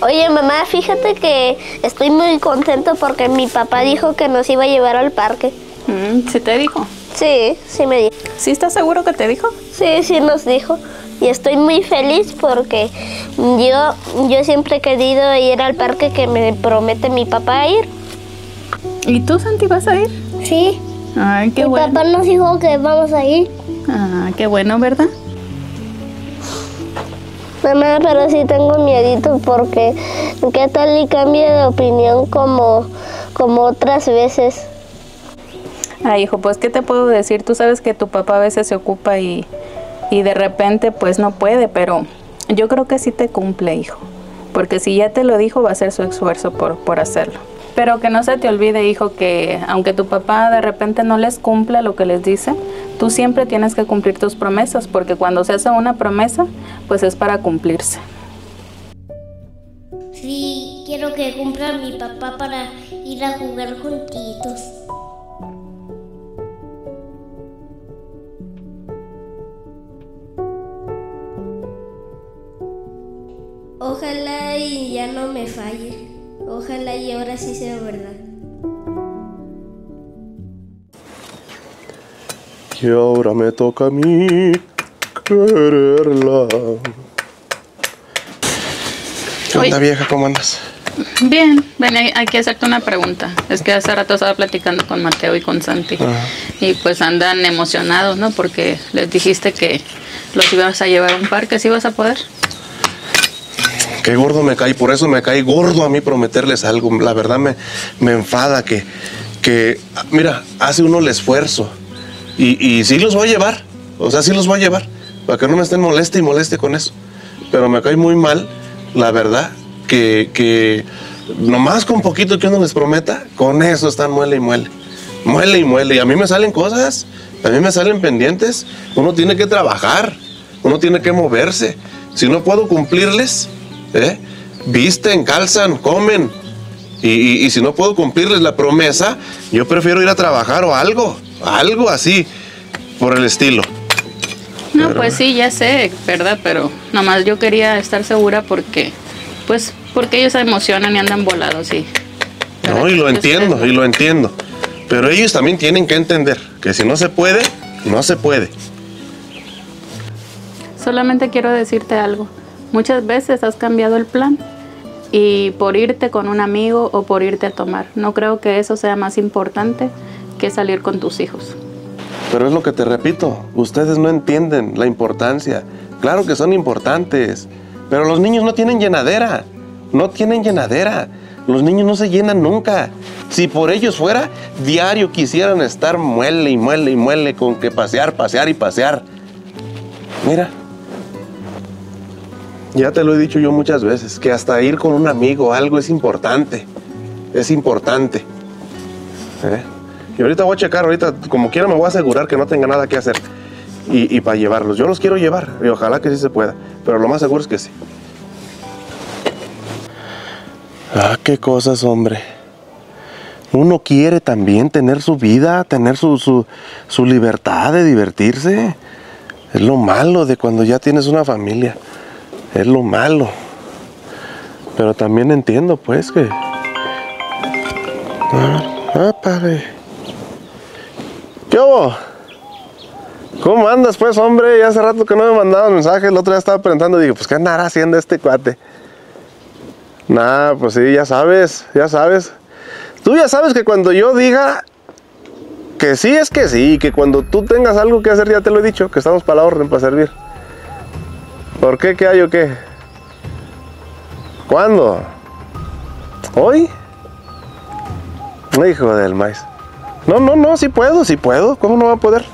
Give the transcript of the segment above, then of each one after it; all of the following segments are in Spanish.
Oye, mamá, fíjate que estoy muy contento porque mi papá dijo que nos iba a llevar al parque. Mm, ¿Sí te dijo? Sí, sí me dijo. ¿Sí estás seguro que te dijo? Sí, sí nos dijo. Y estoy muy feliz porque yo, yo siempre he querido ir al parque que me promete mi papá ir. ¿Y tú, Santi, vas a ir? Sí. Ay, qué mi bueno. papá nos dijo que vamos a ir. Ah, qué bueno, ¿verdad? Mamá, pero sí tengo miedito porque qué tal y cambie de opinión como, como otras veces. Ay, hijo, pues, ¿qué te puedo decir? Tú sabes que tu papá a veces se ocupa y, y de repente, pues, no puede, pero yo creo que sí te cumple, hijo. Porque si ya te lo dijo, va a ser su esfuerzo por, por hacerlo. Pero que no se te olvide, hijo, que aunque tu papá de repente no les cumpla lo que les dice, tú siempre tienes que cumplir tus promesas, porque cuando se hace una promesa, pues es para cumplirse. Sí, quiero que cumpla mi papá para ir a jugar juntitos. Ojalá y ya no me falle. Ojalá y ahora sí sea verdad. Y ahora me toca a mí quererla. ¿Qué onda, vieja? ¿Cómo andas? Bien, ven, hay, hay que hacerte una pregunta. Es que hace rato estaba platicando con Mateo y con Santi. Y pues andan emocionados, ¿no? Porque les dijiste que los ibas a llevar a un parque, ¿sí vas a poder? Qué gordo me cae, por eso me cae gordo a mí prometerles algo. La verdad me, me enfada que, que, mira, hace uno el esfuerzo. Y, y sí los voy a llevar, o sea, sí los voy a llevar, para que no me estén moleste y moleste con eso. Pero me cae muy mal, la verdad, que, que nomás con poquito que uno les prometa, con eso están muele y muele. Muele y muele. Y a mí me salen cosas, a mí me salen pendientes. Uno tiene que trabajar, uno tiene que moverse. Si no puedo cumplirles, ¿eh? visten, calzan, comen. Y, y- y si no puedo cumplirles la promesa, yo prefiero ir a trabajar o algo, algo así, por el estilo. No, pues sí, ya sé, ¿verdad? Pero nomás yo quería estar segura porque, pues, porque ellos se emocionan y andan volados, sí. No, y lo entiendo, y lo entiendo. Pero ellos también tienen que entender que si no se puede, no se puede. Solamente quiero decirte algo. Muchas veces has cambiado el plan y por irte con un amigo o por irte a tomar. No creo que eso sea más importante que salir con tus hijos. Pero es lo que te repito, ustedes no entienden la importancia. Claro que son importantes, pero los niños no tienen llenadera, no tienen llenadera. Los niños no se llenan nunca. Si por ellos fuera, diario quisieran estar muele y muele y muele con que pasear, pasear y pasear. Mira, ya te lo he dicho yo muchas veces, que hasta ir con un amigo, algo es importante. Es importante. ¿Eh? Y ahorita voy a checar, ahorita como quiera me voy a asegurar que no tenga nada que hacer. Y, y para llevarlos. Yo los quiero llevar y ojalá que sí se pueda. Pero lo más seguro es que sí. Ah, qué cosas, hombre. Uno quiere también tener su vida, tener su, su, su libertad de divertirse. Es lo malo de cuando ya tienes una familia. Es lo malo. Pero también entiendo, pues, que... Ah, ah, padre. ¿Qué hubo? ¿Cómo andas, pues, hombre? Ya hace rato que no me mandaban mensajes. El otro día estaba preguntando, digo, pues, ¿qué andará haciendo este cuate? Nah, pues sí, ya sabes, ya sabes. Tú ya sabes que cuando yo diga que sí es que sí, que cuando tú tengas algo que hacer, ya te lo he dicho, que estamos para la orden, para servir. ¿Por qué? ¿Qué hay o qué? ¿Cuándo? ¿Hoy? Hijo del maíz. No, no, no, sí puedo, sí puedo. ¿Cómo no va a poder?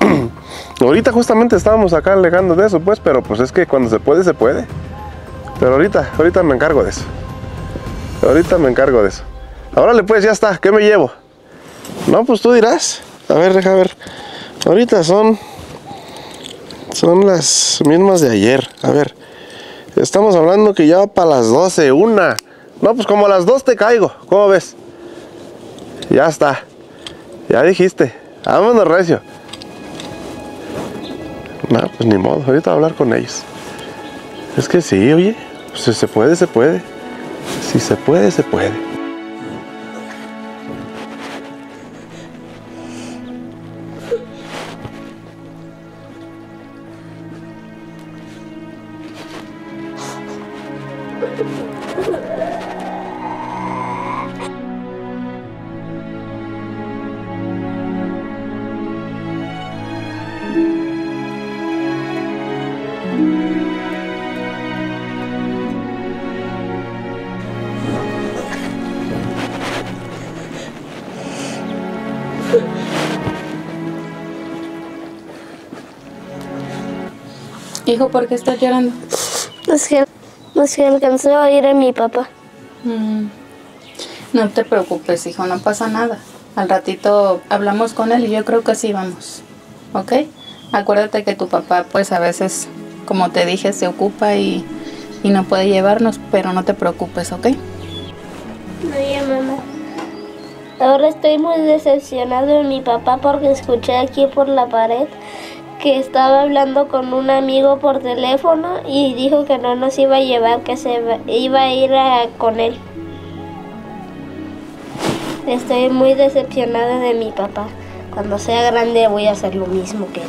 ahorita justamente estábamos acá alegando de eso, pues, pero pues es que cuando se puede, se puede. Pero ahorita, ahorita me encargo de eso. Ahorita me encargo de eso. Órale, pues, ya está. ¿Qué me llevo? No, pues tú dirás. A ver, deja ver. Ahorita son... Son las mismas de ayer. A ver. Estamos hablando que ya va para las 12, una. No, pues como a las 2 te caigo. ¿Cómo ves? Ya está. Ya dijiste. Vámonos, Recio. No, pues ni modo. Ahorita hablar con ellos. Es que sí, oye. Pues si se puede, se puede. Si se puede, se puede. Hijo, ¿por qué estás llorando? Es que alcanzó a ir a mi papá. Mm. No te preocupes, hijo, no pasa nada. Al ratito hablamos con él y yo creo que sí vamos. ¿Ok? Acuérdate que tu papá, pues a veces, como te dije, se ocupa y, y no puede llevarnos, pero no te preocupes, ¿ok? Oye, mamá. Ahora estoy muy decepcionado de mi papá porque escuché aquí por la pared que estaba hablando con un amigo por teléfono y dijo que no nos iba a llevar, que se iba a ir a, con él. Estoy muy decepcionada de mi papá. Cuando sea grande voy a hacer lo mismo que él.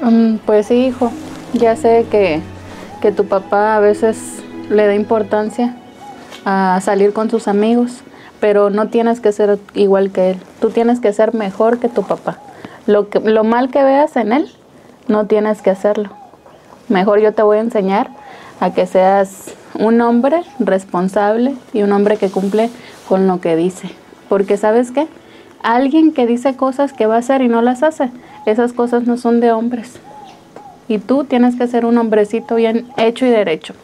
Mm, pues sí, hijo. Ya sé que, que tu papá a veces le da importancia a salir con sus amigos, pero no tienes que ser igual que él. Tú tienes que ser mejor que tu papá. Lo, que, lo mal que veas en él, no tienes que hacerlo. Mejor yo te voy a enseñar a que seas un hombre responsable y un hombre que cumple con lo que dice. Porque sabes qué? Alguien que dice cosas que va a hacer y no las hace, esas cosas no son de hombres. Y tú tienes que ser un hombrecito bien hecho y derecho.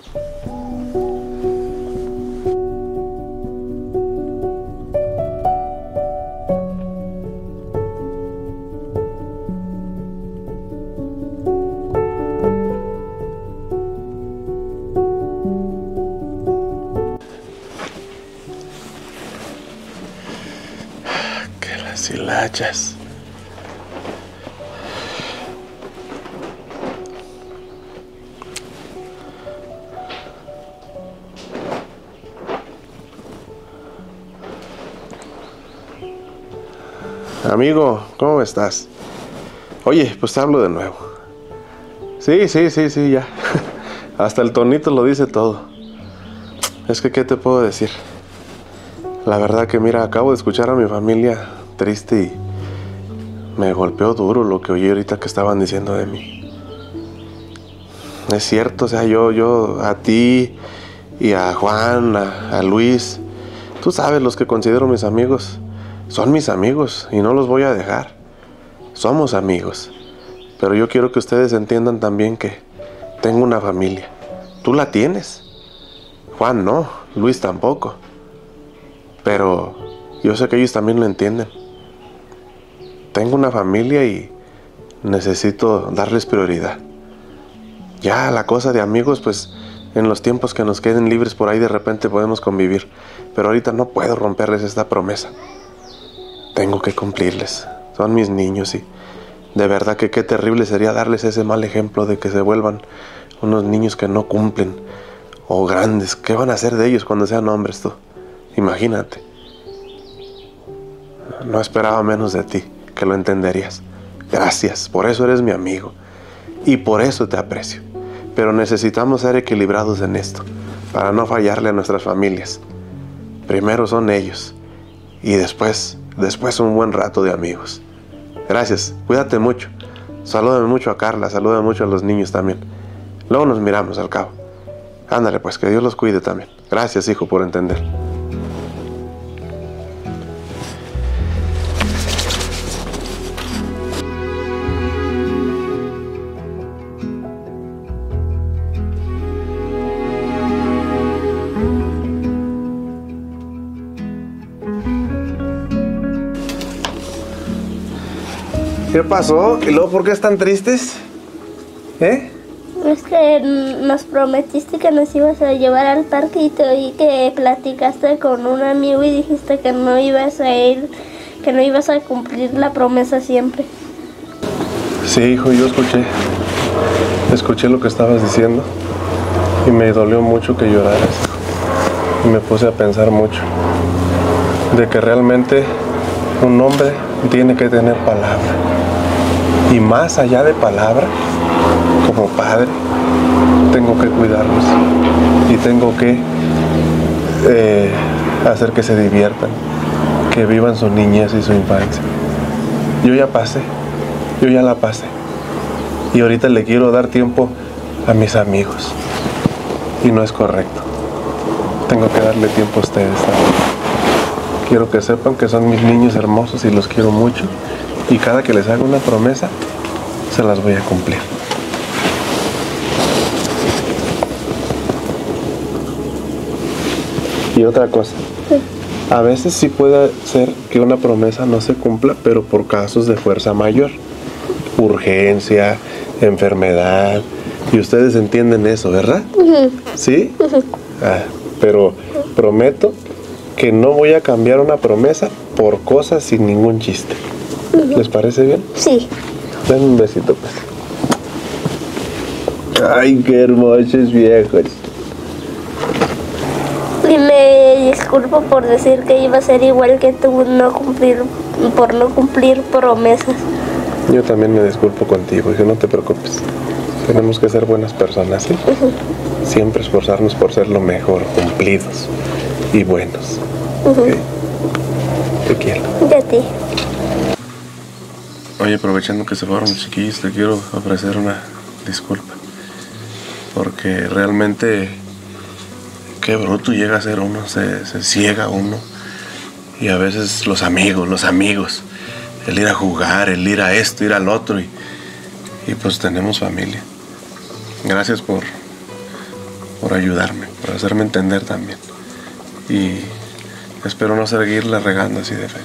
Las hilachas. Amigo, ¿cómo estás? Oye, pues te hablo de nuevo. Sí, sí, sí, sí, ya. Hasta el tonito lo dice todo. Es que, ¿qué te puedo decir? La verdad que, mira, acabo de escuchar a mi familia triste y me golpeó duro lo que oí ahorita que estaban diciendo de mí. Es cierto, o sea, yo, yo, a ti y a Juan, a, a Luis, tú sabes los que considero mis amigos, son mis amigos y no los voy a dejar. Somos amigos. Pero yo quiero que ustedes entiendan también que tengo una familia. Tú la tienes. Juan no, Luis tampoco. Pero yo sé que ellos también lo entienden. Tengo una familia y necesito darles prioridad. Ya la cosa de amigos, pues en los tiempos que nos queden libres por ahí de repente podemos convivir. Pero ahorita no puedo romperles esta promesa. Tengo que cumplirles. Son mis niños y de verdad que qué terrible sería darles ese mal ejemplo de que se vuelvan unos niños que no cumplen o grandes. ¿Qué van a hacer de ellos cuando sean hombres tú? Imagínate. No esperaba menos de ti, que lo entenderías. Gracias, por eso eres mi amigo. Y por eso te aprecio. Pero necesitamos ser equilibrados en esto, para no fallarle a nuestras familias. Primero son ellos, y después, después un buen rato de amigos. Gracias, cuídate mucho. Salúdame mucho a Carla, salúdame mucho a los niños también. Luego nos miramos al cabo. Ándale, pues que Dios los cuide también. Gracias, hijo, por entender. ¿Qué pasó? ¿Y luego por qué están tristes? ¿Eh? Es que nos prometiste que nos ibas a llevar al parque y te oí que platicaste con un amigo y dijiste que no ibas a ir, que no ibas a cumplir la promesa siempre. Sí, hijo, yo escuché. Escuché lo que estabas diciendo. Y me dolió mucho que lloraras. Y me puse a pensar mucho de que realmente un hombre tiene que tener palabra. Y más allá de palabra, como padre, tengo que cuidarlos y tengo que eh, hacer que se diviertan, que vivan su niñez y su infancia. Yo ya pasé, yo ya la pasé. Y ahorita le quiero dar tiempo a mis amigos. Y no es correcto. Tengo que darle tiempo a ustedes también. Quiero que sepan que son mis niños hermosos y los quiero mucho. Y cada que les haga una promesa, se las voy a cumplir. Y otra cosa. A veces sí puede ser que una promesa no se cumpla, pero por casos de fuerza mayor. Urgencia, enfermedad. Y ustedes entienden eso, ¿verdad? ¿Sí? Ah, pero prometo que no voy a cambiar una promesa por cosas sin ningún chiste. ¿Les parece bien? Sí. Denme un besito, pues. Ay, qué hermosos viejos. Y me disculpo por decir que iba a ser igual que tú, no cumplir, por no cumplir promesas. Yo también me disculpo contigo, hijo, no te preocupes. Tenemos que ser buenas personas, ¿sí? Siempre esforzarnos por ser lo mejor, cumplidos y buenos. ¿ok? Te quiero. De ti. Oye, aprovechando que se fueron los chiquillos, te quiero ofrecer una disculpa. Porque realmente, qué bruto llega a ser uno, se, ciega uno. Y a veces los amigos, los amigos, el ir a jugar, el ir a esto, ir al otro. Y, y pues tenemos familia. Gracias por, por ayudarme, por hacerme entender también. Y espero no seguirla regando así de feo.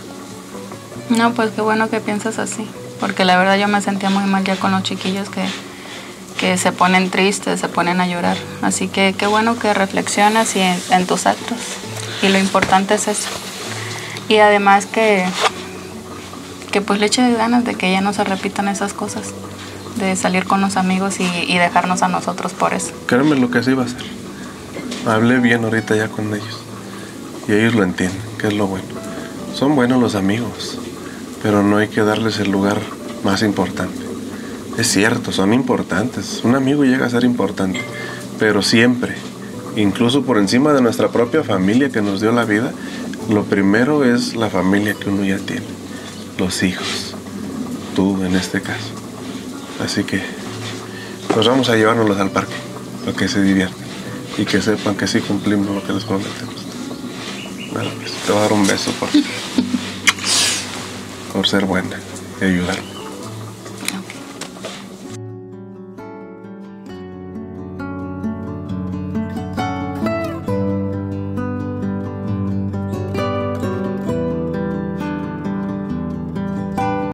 No, pues qué bueno que piensas así, porque la verdad yo me sentía muy mal ya con los chiquillos que, que se ponen tristes, se ponen a llorar. Así que qué bueno que reflexionas y en, tus actos. Y lo importante es eso. Y además que, que pues le eche ganas de que ya no se repitan esas cosas, de salir con los amigos y, dejarnos a nosotros por eso. Créeme lo que así va a ser. Hablé bien ahorita ya con ellos. Y ellos lo entienden, que es lo bueno. Son buenos los amigos, pero no hay que darles el lugar más importante. Es cierto, son importantes. Un amigo llega a ser importante, pero siempre, incluso por encima de nuestra propia familia que nos dio la vida, lo primero es la familia que uno ya tiene, los hijos, tú en este caso. Así que, pues vamos a llevárnoslos al parque, para que se diviertan y que sepan que sí cumplimos lo que les prometemos. Bueno, pues te voy a dar un beso por, por ser buena y ayudarme.